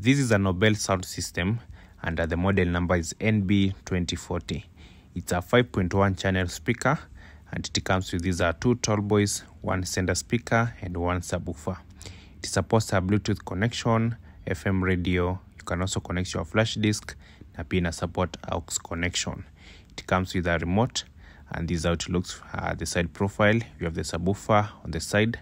This is a Nobel sound system and the model number is NB2040. It's a 5.1 channel speaker and it comes with these are two tall boys, one sender speaker and one subwoofer. It supports a Bluetooth connection, FM radio. You can also connect your flash disk na pia support aux connection. It comes with a remote and this is how it looks uh, the side profile. You have the subwoofer on the side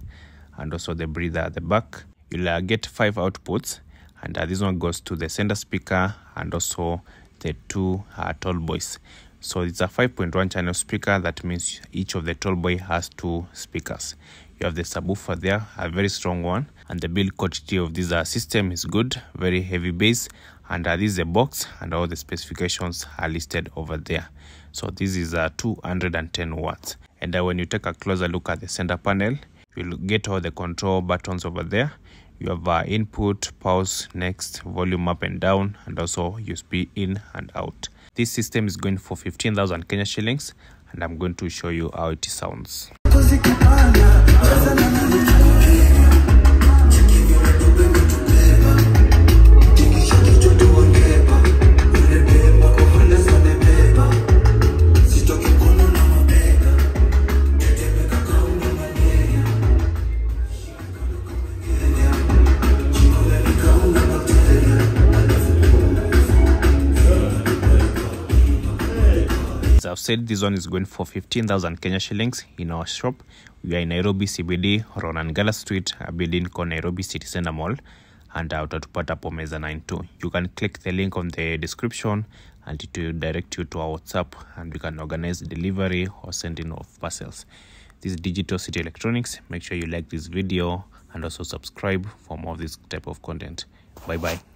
and also the breather at the back. You'll uh, get five outputs and uh, this one goes to the center speaker and also the two uh, tall boys. So it's a 5.1 channel speaker. That means each of the tall boy has two speakers. You have the subwoofer there, a very strong one, and the build quality of this uh, system is good, very heavy bass. And uh, this is a box, and all the specifications are listed over there. So this is uh, 210 watts. And uh, when you take a closer look at the center panel, you'll get all the control buttons over there. You have uh, input, pause, next, volume up and down, and also USB in and out. This system is going for 15,000 Kenya shillings, and I'm going to show you how it sounds. As I've said, this one is going for 15,000 Kenya shillings in our shop. We are in Nairobi CBD, Ronald Ngala Street, a building called Nairobi City Center Mall, and utatupata hapo meza 92. You can click the link on the description and it will direct you to our WhatsApp and we can organize delivery or sending of parcels. This is Digital City Electronics. Make sure you like this video and also subscribe for more of this type of content. Bye bye.